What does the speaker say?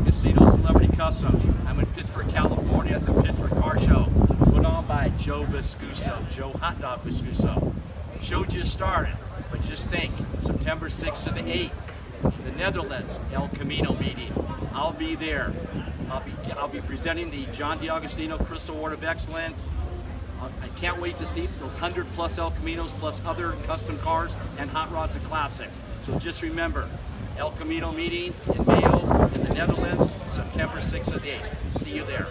D'Agostino Celebrity Customs. I'm in Pittsburg, California at the Pittsburg Car Show, put on by Joe Viscuso, Joe Hot Dog Viscuso. Show just started, but just think, September 6th to the 8th, the Netherlands El Camino meeting. I'll be there. I'll be I'll be presenting the John D'Agostino Chris Award of Excellence. I can't wait to see those 100 plus El Caminos plus other custom cars and hot rods and classics. So just remember, El Camino meeting in Meijel the September 6th and 8th. See you there.